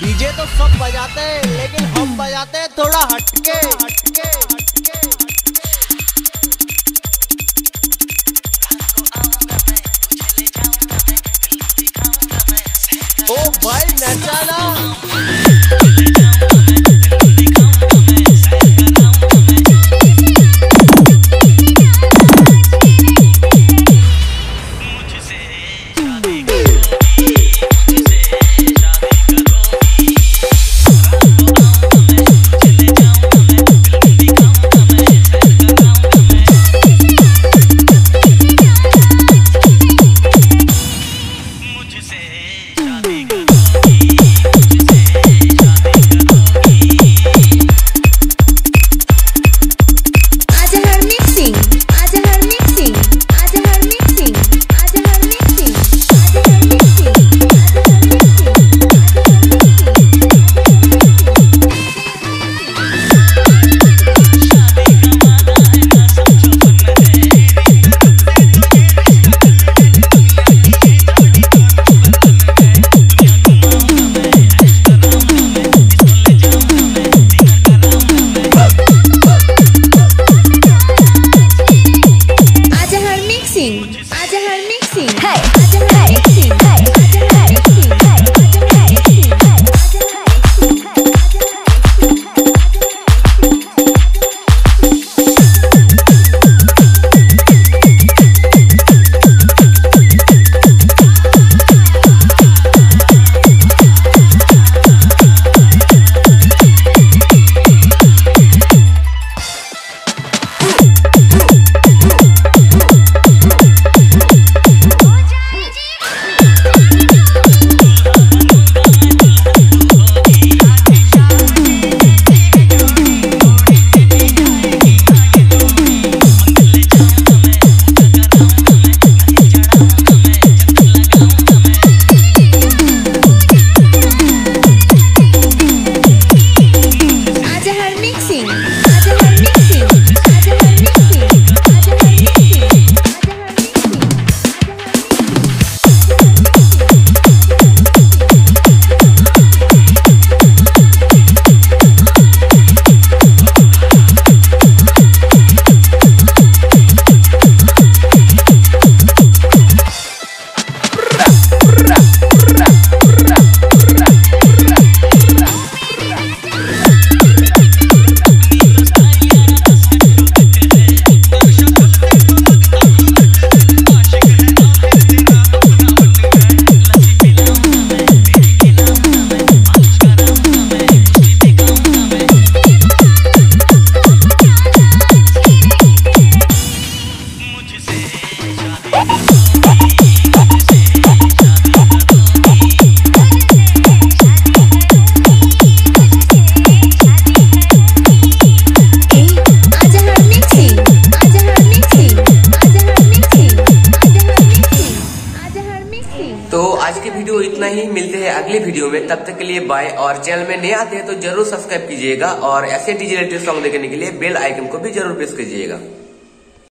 DJ तो सब बजाते हैं, लेकिन हम बजाते हैं थोड़ा हटके। हटके ओ भाई नचाना तो आज की वीडियो इतना ही। मिलते हैं अगली वीडियो में। तब तक के लिए बाय और चैनल में नए आते हैं तो ज़रूर सब्सक्राइब कीजिएगा। और ऐसे डीजे सॉन्ग देखने के लिए बेल आइकन को भी ज़रूर प्रेस कीजिएगा।